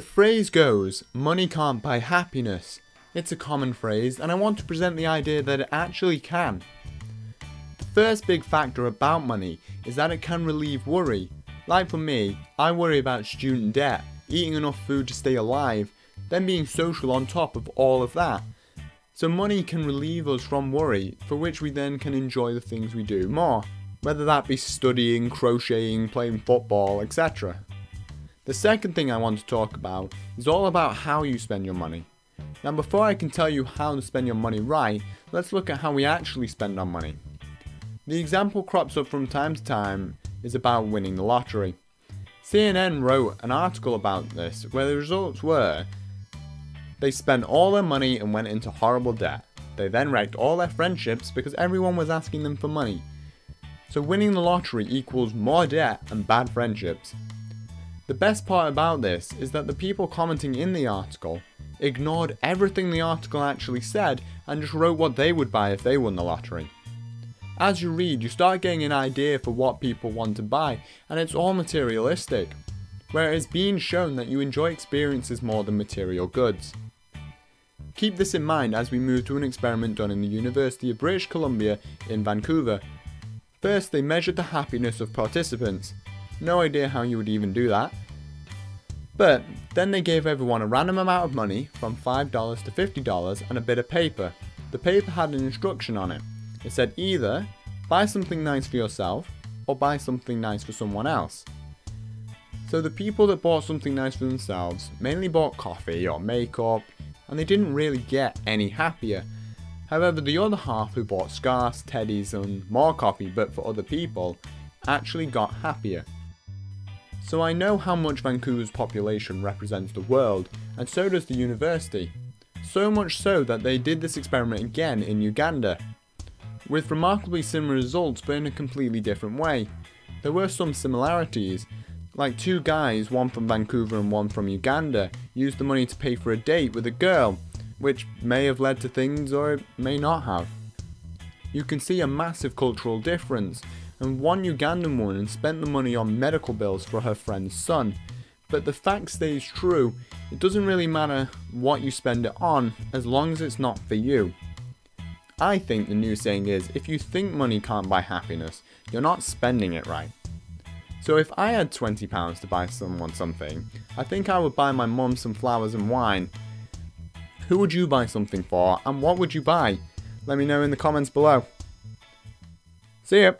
phrase goes, money can't buy happiness. It's a common phrase, and I want to present the idea that it actually can. The first big factor about money is that it can relieve worry. Like for me, I worry about student debt, eating enough food to stay alive, then being social on top of all of that. So money can relieve us from worry, for which we then can enjoy the things we do more, whether that be studying, crocheting, playing football, etc. The second thing I want to talk about is all about how you spend your money. Now before I can tell you how to spend your money right, let's look at how we actually spend our money. The example crops up from time to time is about winning the lottery. CNN wrote an article about this where the results were they spent all their money and went into horrible debt. They then wrecked all their friendships because everyone was asking them for money. So winning the lottery equals more debt and bad friendships. The best part about this is that the people commenting in the article ignored everything the article actually said and just wrote what they would buy if they won the lottery. As you read, you start getting an idea for what people want to buy, and it's all materialistic, where it is being shown that you enjoy experiences more than material goods. Keep this in mind as we move to an experiment done in the University of British Columbia in Vancouver. First, they measured the happiness of participants. No idea how you would even do that. But then they gave everyone a random amount of money, from $5 to $50, and a bit of paper. The paper had an instruction on it. It said either buy something nice for yourself or buy something nice for someone else. So the people that bought something nice for themselves mainly bought coffee or makeup, and they didn't really get any happier. However, the other half who bought scarves, teddies, and more coffee but for other people actually got happier. So I know how much Vancouver's population represents the world, and so does the university. So much so that they did this experiment again in Uganda, with remarkably similar results but in a completely different way. There were some similarities, like two guys, one from Vancouver and one from Uganda, used the money to pay for a date with a girl, which may have led to things or it may not have. You can see a massive cultural difference, and one Ugandan woman spent the money on medical bills for her friend's son. But the fact stays true, it doesn't really matter what you spend it on as long as it's not for you. I think the new saying is if you think money can't buy happiness, you're not spending it right. So if I had £20 to buy someone something, I think I would buy my mum some flowers and wine. Who would you buy something for and what would you buy? Let me know in the comments below. See ya!